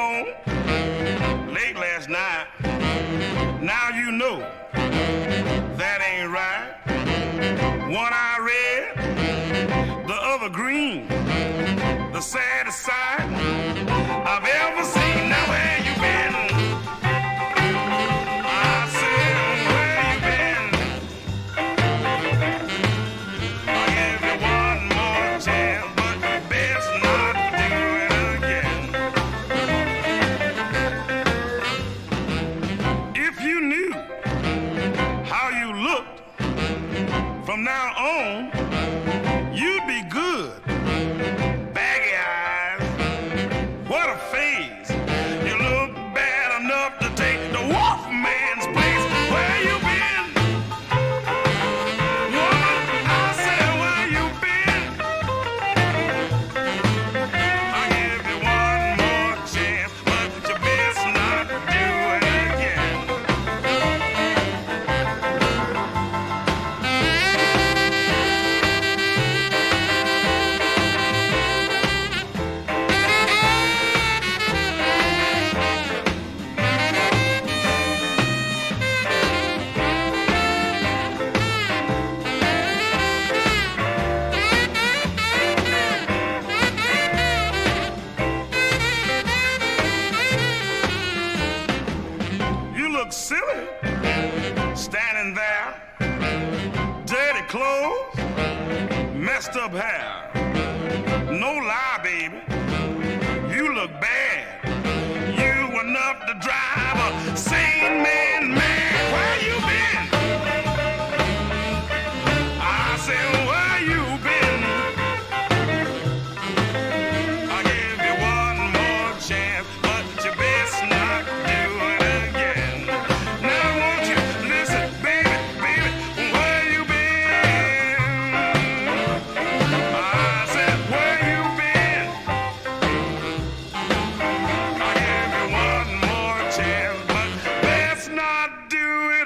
home late last night. Now you know that ain't right. One eye red, the other green, the saddest side. looked. From now on look silly standing there, dirty clothes, messed up hair. do it.